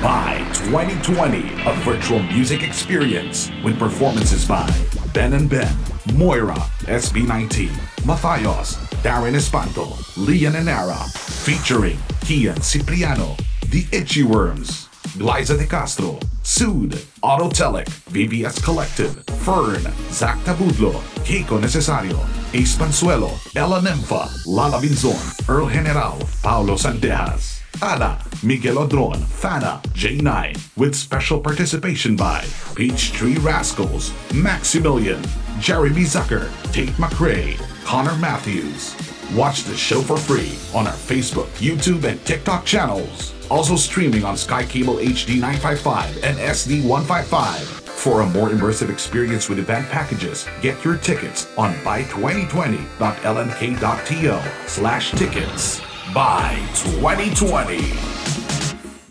BYE 2020, a virtual music experience with performances by Ben and Ben, Moira, SB19, Matthaios, Darren Espanto, Leanne & Naara, featuring Kean Cipriano, The Itchy Worms, Glaiza De Castro, Sud, Autotelic, VVS Collective, Fern, Zack Tabudlo, Keiko Necesario, Ace Banzuelo, Elha Nympha, Lala Vinzon, Earl Generao, Paolo Sandejas. Ana, Miguel Odron, Fana, J9, with special participation by Peach Tree Rascals, Maximillian, Jeremy Zucker, Tate McRae, Conor Matthews. Watch the show for free on our Facebook, YouTube, and TikTok channels. Also streaming on Sky Cable HD 955 and SD 155. For a more immersive experience with event packages, get your tickets on bye2020.lnk.to slash tickets. BYE 2020.